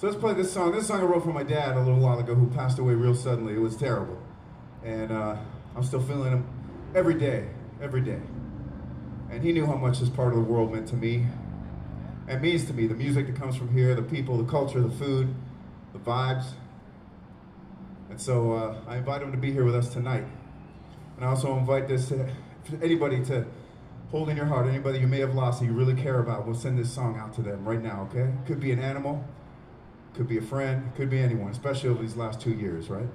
So let's play this song. This song I wrote for my dad a little while ago who passed away real suddenly. It was terrible. And uh, I'm still feeling him every day, every day. And he knew how much this part of the world meant to me and means to me. The music that comes from here, the people, the culture, the food, the vibes. And so uh, I invite him to be here with us tonight. And I also invite this uh, anybody to hold in your heart, anybody you may have lost that you really care about, we'll send this song out to them right now, okay? Could be an animal, could be a friend, could be anyone, especially over these last two years, right?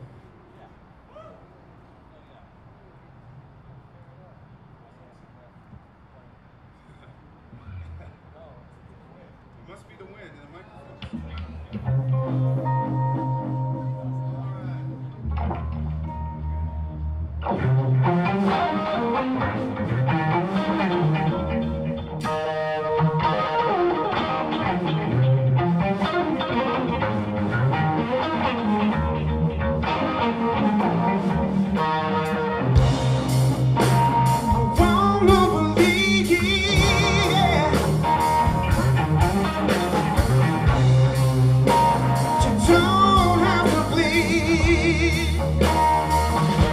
Bleed.